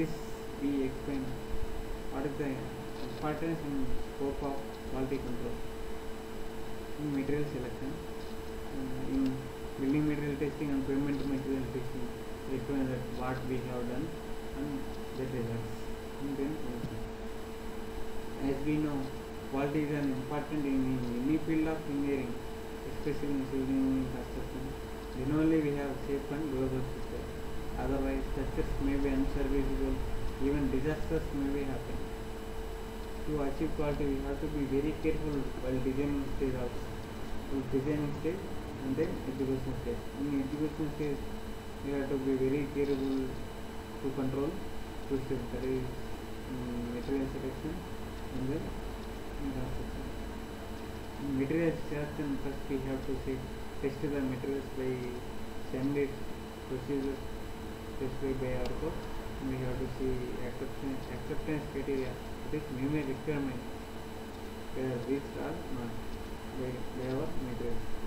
this we explain what is the importance and scope of quality control in material selection, uh, in building material testing and pavement material testing, explain that what we have done and the. And then conclusion. as we know, quality is an important in, in any field of engineering, especially in civil engineering construction. Then only we have safe and durable structure. Otherwise, structures may be unserviceable, even disasters may be happen. To achieve quality, we have to be very careful while designing stage also. Designing stage and then execution stage. In execution stage, we have to be very careful to control two. That is um, material selection and then. In material selection, first we have to say, test the materials by standard procedures specified by our code. We have to see acceptance, acceptance criteria, that is minimum requirement, whether these are not by, by our materials.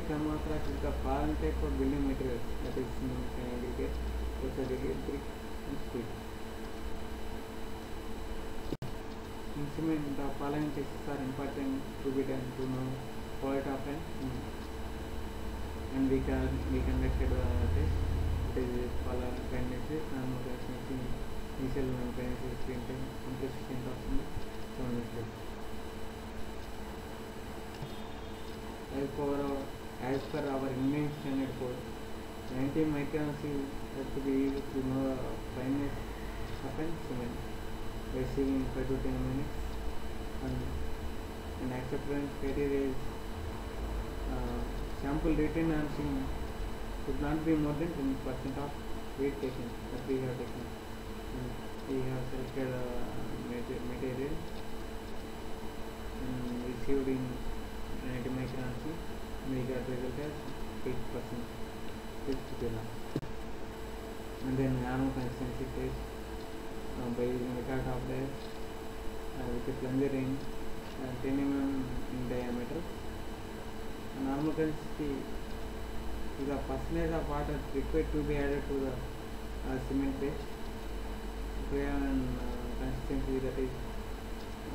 We come across with the following type of building materials, that is cement, aggregate, post aggregate, brick and steel. In cement, the following tests are important to be done to know quality of an cement. And we can we conducted a test. It is follow tendencies and machine initial maintenance printing consistent of. As per our, Indian standard code, 90 microns has to be used to know the fineness of an cement by seeing 5 to 10 minutes and an acceptance criteria is uh, sample written cement should not be more than 10 percent of weight taken that we have taken and we have selected uh, material and received in 90 microns we got result as 8 percent fifth kilo and then nano consistency test uh, by using record of the uh, with a plunger in uh, 10 mm in diameter and normal consistency is the percentage of water required to be added to the uh, cement paste and uh, consistency that is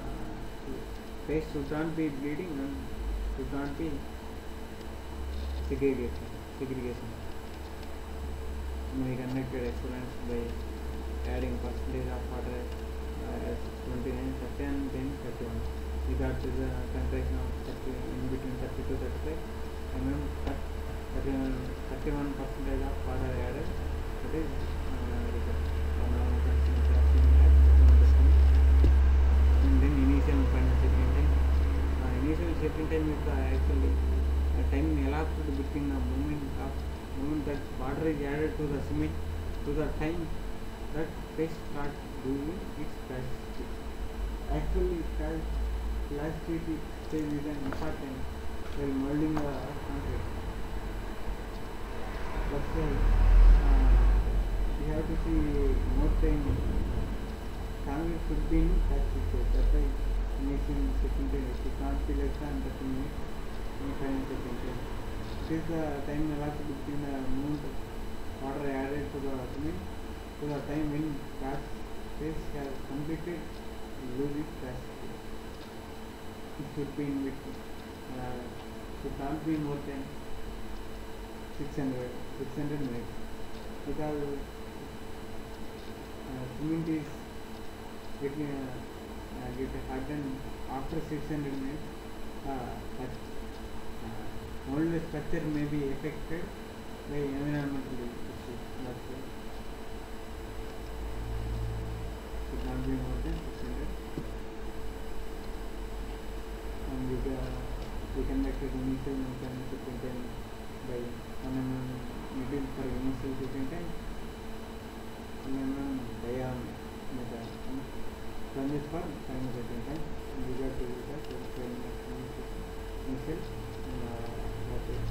uh, paste should not be bleeding and should not be segregation segregation we conducted experiments by adding percentage of water uh, as 29 30 and then 31 we got to the concentration of 30 in between 30 to 35 mm but 31 31 percentage of water added that is uh, result. So now we can see the action at 7%. and then initial final setting time uh, initial setting time is the actually uh, time elapsed between the moment of moment that water is added to the cement to the time that paste starts doing its plasticity. Actually, plas- plasticity stage is an important while molding the concrete. That's why uh, we have to see more time concrete should be in plastic. That's why time it should not be less than 30 minutes in final setting time. The time elapsed between the amount of added to the cement to the time when gas phase has completed lose its plasticity. It should be in between. Uh, should not be more than 600, 600 minutes because uh, cement is getting uh, uh, get hardened after 600 minutes. Uh, uh, mold structure may be affected by environmental issues. That's why should not be more than 600. And we, uh, we conducted initial final setting time by 1 mm needle for initial time, 1 mm diameter method. And plunges for time. And we got to use that for initial initial and uh, that is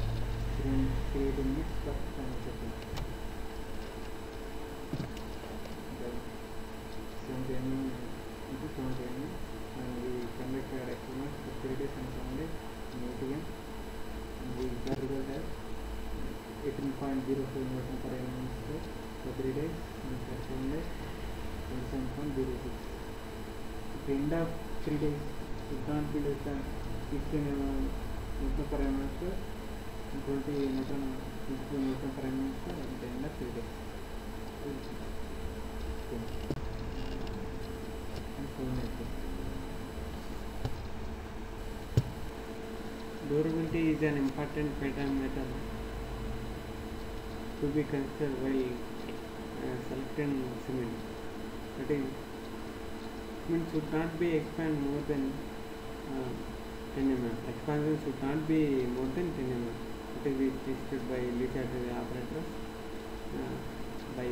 3 creating setting. seventy mm into mm and we conducted experiments for three days and seven days in ATM and we got result as eighteen point zero four Newton per mm square for three days and for zero six. At the end of three days, it can't be less than sixteen mm Mm mm of three days. Okay. And so on like this. Durability is an important parameter to be considered while uh, selecting cement. That is, cement should not be expand more than uh, 10 mm. Expansion should not be more than 10 mm. It is tested by artery operators uh, by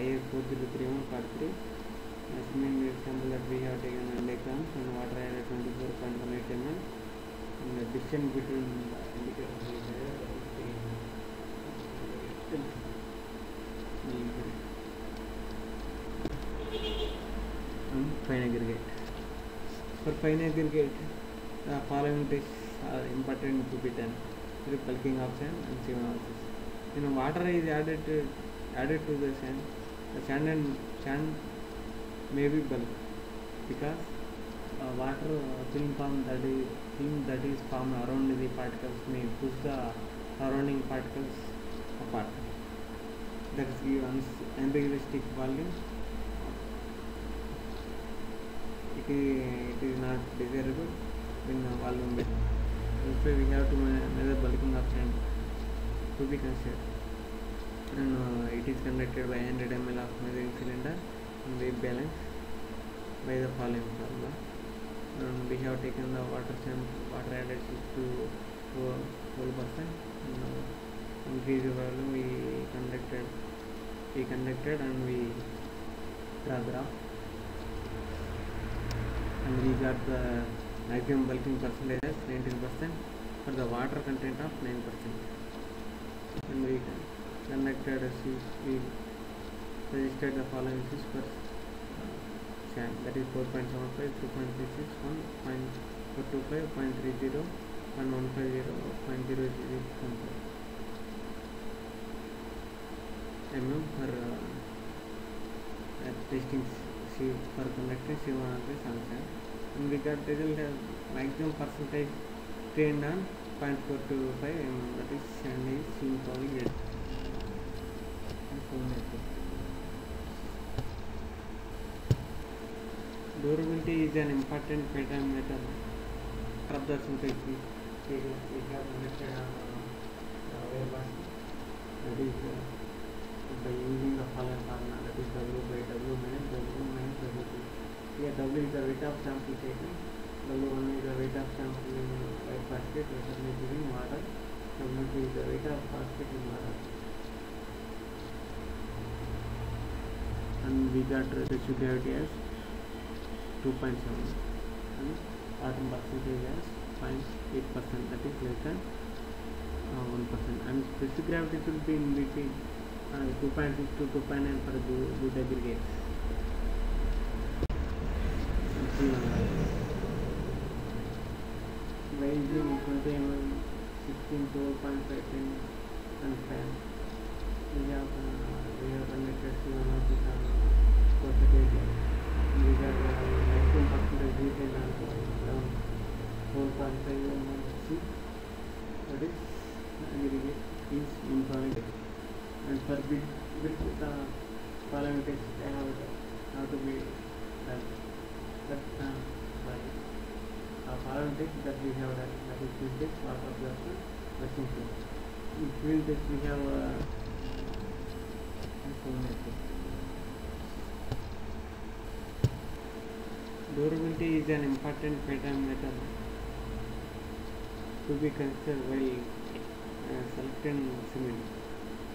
IS 4031 part 3. Uh, cement sample that we have taken 100 grams and water added 24.18 ml. And the distance between the fine aggregate. For fine aggregate, the following tests are important to be done. The bulking of sand and analysis. When water is added to, added to the sand, the sand and sand may be bulk because uh, water uh, film form that is film that is formed around the particles may push the surrounding particles apart. That is given unrealistic volume. It is, it is not desirable measure bulking of sand to be considered. And uh, it is conducted by 100 ml of measuring cylinder and weight balance by the following formula. And we have taken the water sample, water added to whole percent. And, uh, increase the volume we conducted, we conducted and we draw graph. And we got the maximum bulking percentage as 19% for the water content of 9%. And we con- conducted a we registered the following issues for uh, that is 4.75, 2.36, 1.425, 0.30, 1.150, 0.005 mm for uh, uh, testing C for conducting C1 analysis on sand. And we got result as maximum percentage trained on 0.425 mm that is on like that. Durability is an important parameter of the synthesis. We have conducted on uh. That is uh, by using the following formula that is W by W minus W minus W2. Here W is the weight of sample taken, W1 is the weight of sample in white basket, W is in water, W2 is the weight of basket in water. And we got residual gravity as 2.7 and atom percentage as 0.8 percent that is less than uh, 1 percent and specific gravity should be in between uh, 2.6 to 2.9 for good aggregates. And see one more. By using 20 mm 16 to 0.5 10 and fan we have uh, we have conducted C1 of this on we got uh, maximum percentage retained on around 4.5 mm C that is aggregate is uniformly and for bit bit the tests have have to be done but uh, uh, following test that we have done that is field test water absorption machine test in field test we have uh, durability is an important parameter to be considered while uh, selecting cement.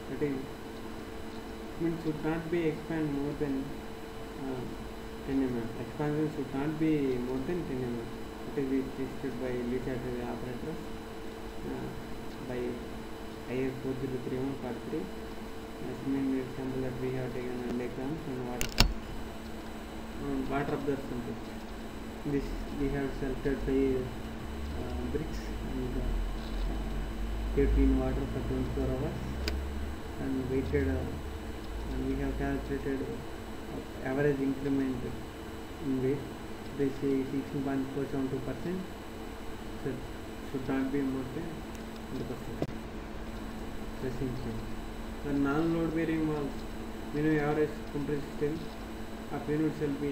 That is, cement should not be expand more than uh, 10 mm. Expansion should not be more than 10 mm. It is tested by artery operators uh, by IS 4031 part 3 assuming the example that we have taken and diagrams and what um, water absorption test. This we have selected five uh, bricks and uh, kept in water for 24 hours and waited uh, and we have calculated uh, average increment in weight. They say 16.472 percent should, should not be more than 100 percent. Stressing change. The non-load bearing walls minimum average compressive strength of unit shall be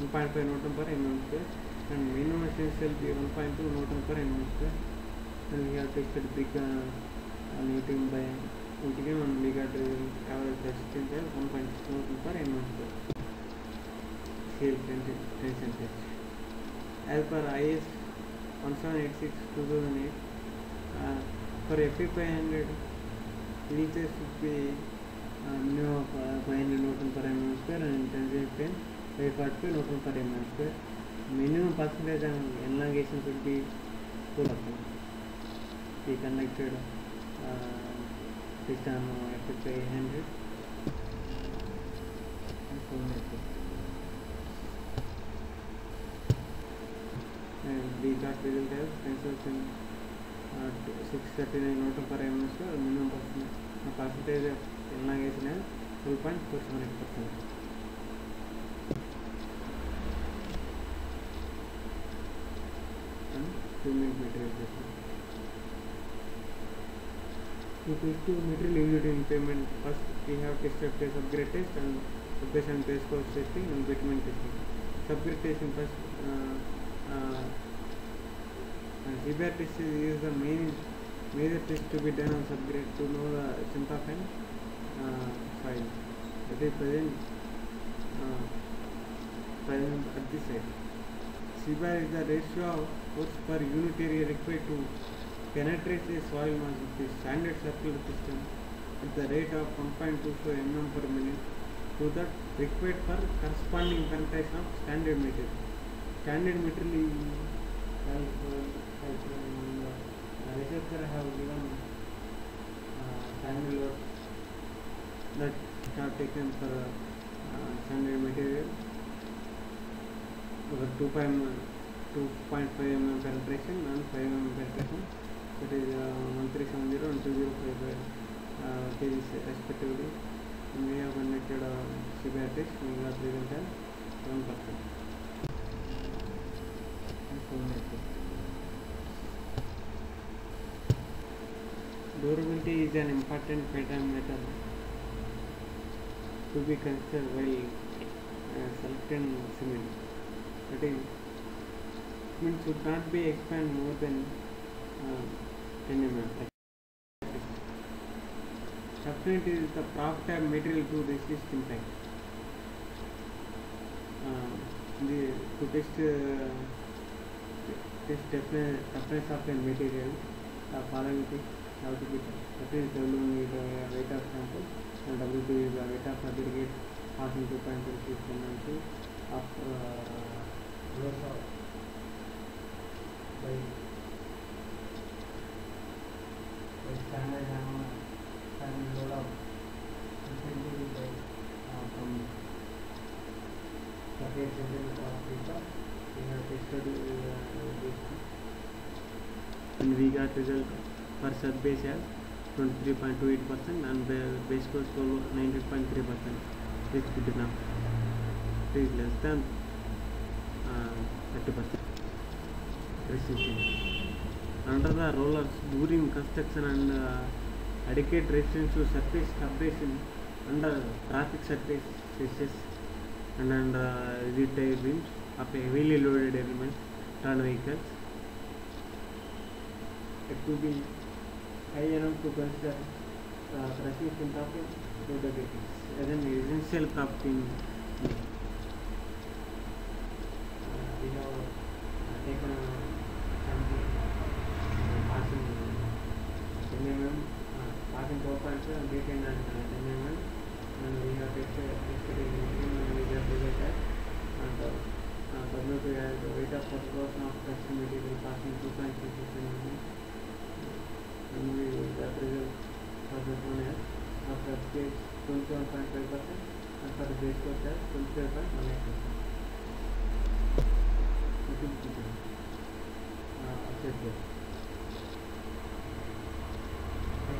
1.5 Newton per mm square and minimum strength shall be 1.2 Newton per mm square and we have tested brick uh, on 18 by 18 and we got uh, average resistance as 1.6 Newton per mm square scale tension tension test as per IS 1786 2008 uh, for FE 500 reaches should be uh, minimum of uh, 500 Newton per mm square and tensile strain 545 Newton per mm square. Minimum percentage of elongation should be 4 percent. We conducted uh, test on uh, FE 500 and so on. And we got result as tensile uh, 639 Newton per mm square minimum percent, uh, percentage of elongation as 12.478 percent. And cement material testing. To test to material unit payment, first we have tested phase upgrade test and and base course testing and bitumen testing. Subgrade testing first. Uh, uh, CBR test is, the main major test to be done on subgrade to know the strength of an uh, soil that is present uh, present at this site. CBR is the ratio of force per unit area required to penetrate the soil mass with the standard circular piston at the rate of 1.24 mm per minute to that required for corresponding penetration of standard material. Standard material is uh, researcher have given uh, standard load that have taken for uh, standard material over 2.5 mm penetration and 5 mm penetration that is uh, 1370 and 2055 uh, kgs respectively and we have conducted a severe test we got result as 7 percent Durability is an important parameter to be considered while uh, selecting cement. That is, cement should not be expand more than uh, 10 mm. Substrate is the proper material to resist impact. Uh, the, to test uh, test toughness, toughness of a material, uh, following things have to be done. That is W1 is the weight of sample and W2 is the weight of aggregate passing 2.26 mm of uh, by by standard hammer load of infinity by uh, from 38 centimeter of paper we have tested uh, and we got result for sub base as 23.28 percent and the base course 19.3 percent is good enough it is less than uh, 30 percent resistance under the rollers during construction and uh, adequate resistance to surface abrasion under traffic surfaces and under the tire rims of heavily loaded element turn vehicles it could be high enough to consider uh, crushing strength of a loader vehicles as an essential property in uh, we have uh, taken a sample uh, passing 10 mm uh, passing 4.5 and retained and uh, 10 mm and we have tested tested in and we have result and uh, uh, W2 has the weight of proportion of custom material passing 2.36 mm and we got result for this one as after is 27.5 percent and for the base course as 25.18 percent. It. Uh, uh, we we the first the. We uh, safety. That is platinum index and LIS index. Both of those should not be more than 15 percent. Platinum index is uh, at aggregate is uh,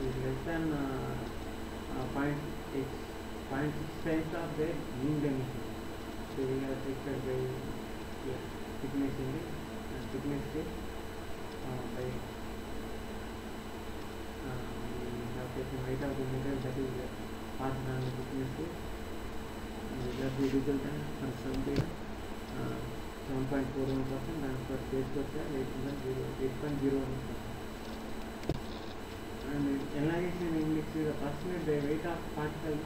is less than uh, uh, 0.8 0.6 times of their mean dimension. So we have tested by yeah, thickness index and thickness scale uh, by uh, we have taken height of the metal that is uh, the thickness scale. And we result uh, for some data uh, 7.41 percent and for base course 8.01 percent and annihilation index is a percentage the weight of particle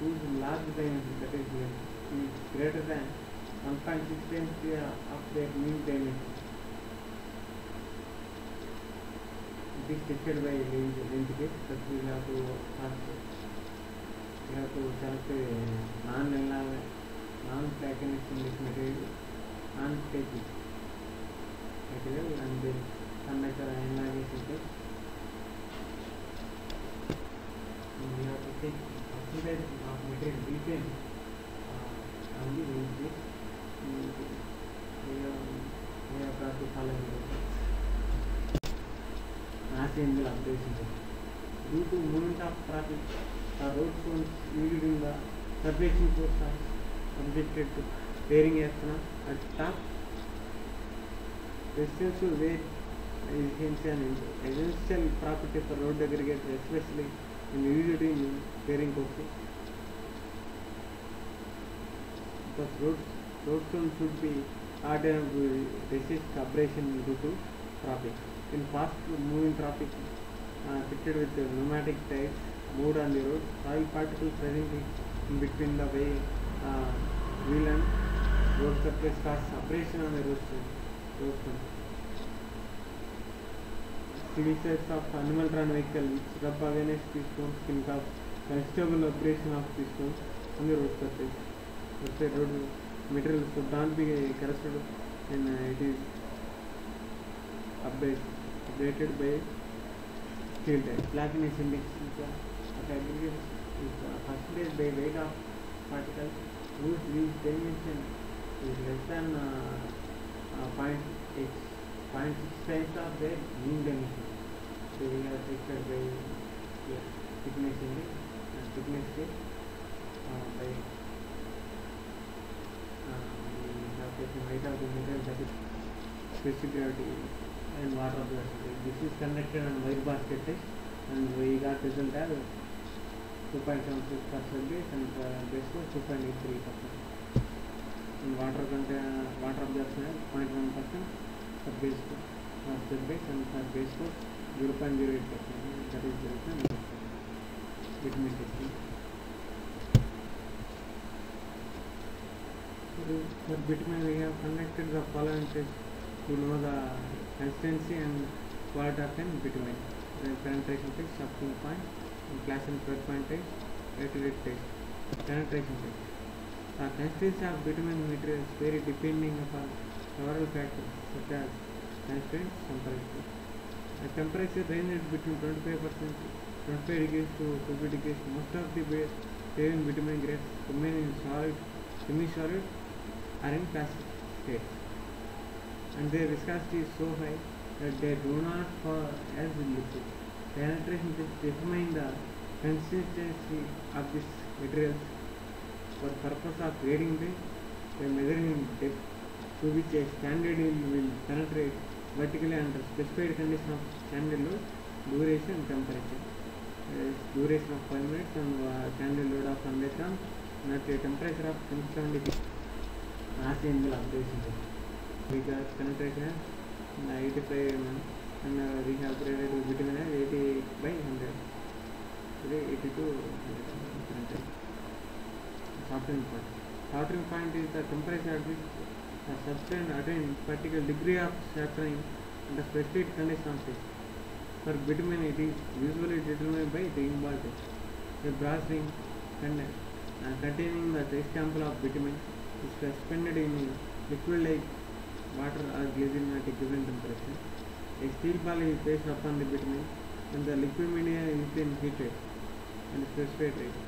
whose large dimension that is uh, is greater than 1.6 times the, uh, of their mean dimension. It is tested by length gauge, but we have to first we have to select a non-linear, non-platinous index material, non-sticky material and then conduct an annihilation test. And we have to take percentage of material uh, on the range gauge. We have, we have got the following results. Mass angle observation. Due to movement of traffic, the road zones used in the surveying course are subjected to bearing action at top. Residential weight is essential property for road aggregate, especially used in bearing courses. Because road, road zone should be hard enough to resist abrasion due to traffic. In fast moving traffic uh, fitted with pneumatic tires moved on the road, soil particles present in between the way uh, wheel and road surface cause abrasion on the road zone. Road of animal run vehicle which rub against the stones can cause considerable abrasion of the stones on the road surface. Let's say road material should not be corrupted and uh, it is updated, updated by steel type. Platinum index is uh, at aggregate is uh, percentage by weight of particle whose whose dimension is less than uh, uh, 0.8 0.6 times of their mean dimension. So we have tested by yeah, thickness index and thickness scale uh, by uh, we have taken height of the metal that is specific gravity and water velocity. This is conducted on wire basket test and we got result as 2.76 percent base and uh, base was 2.83 percent. And water content, water absorption is 0.1 percent for base course, for base and for base course 0.08 percent. That is the reason vitamin testing. For for bitumen we have conducted the following test to know the consistency and quality of an bitumen. The penetration test, sucking point, and class and third point test, accurate test, penetration test. The consistency of bitumen materials vary depending upon several factors such as constraints, temperature. The temperature ranges between 25 percent 25 degrees to 50 degrees. Most of the paving bitumen grades remain in solid, semi-solid or in plastic state and their viscosity is so high that they do not fall as liquid. Penetration test determine the consistency of this materials for purpose of grading them by measuring depth to which a standard will, will penetrate vertically under specified condition of standard load, duration and temperature. Uh, duration of 5 minutes and uh, standard load of 100 grams and at a temperature of 27 degrees. mass angle observation test. We got penetration uh, 85 mm and uh, we have graded vitamin as 80 by 100. Today 82 penetration. softering point. Softering point is the temperature at which a substance attains particular degree of saturation under specific conditions. For bitumen, it is usually determined by the involved a brass ring con- uh, containing the trace sample of bitumen is suspended in liquid like water or glycerin at a given temperature. A steel ball is placed upon the bitumen and the liquid media is then heated and rate.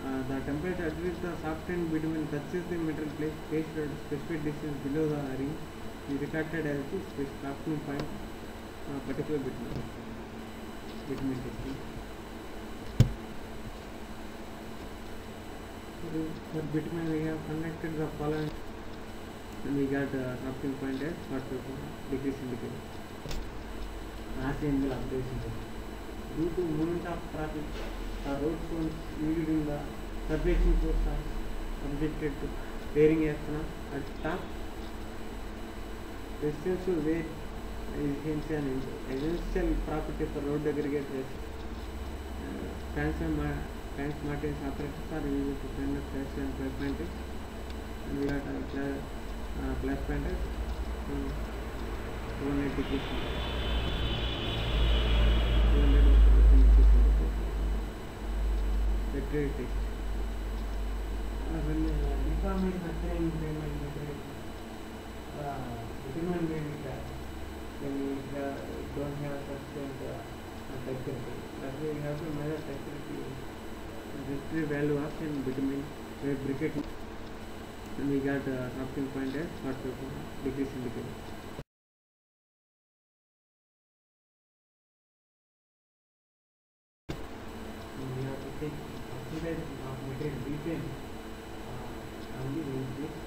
Uh, the temperature at which the softened bitumen touches the metal plate placed at a specified distance below the ring is recorded as the specific softening point uh, particular bitumen. Bitumen testing. For for bitumen we have conducted the following and we got uh, softening point as 44 degrees centigrade. Last angle observation. Due to movement of traffic, road stones used in the surfacing course are subjected to tearing action at top. To where is hence an essential property for road aggregators. Uh, transfer ma- operators are used to find the flash and plus pointers. And we got uh, cla- uh, flash pointers. Um, 200 degrees. 200 degrees. Uh, uh, reform is occurring payment material, uh, determine when uh, when we uh, don't have sustained uh, dexterity. That way we have to measure dexterity. Dexterity value of in bitumen where briquette and we got uh, something point as 44 degrees centigrade. And we have to take percentage of detail uh, on the range list.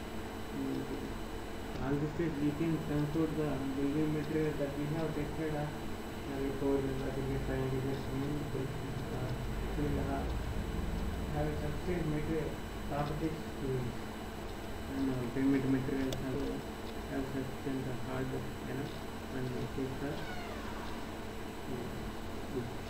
On this we can compute the building material that we have tested uh, and that we find in the. Uh, will uh, have a substrate material properties to it. And uh, payment materials have, have uh, hard enough and it is the uh.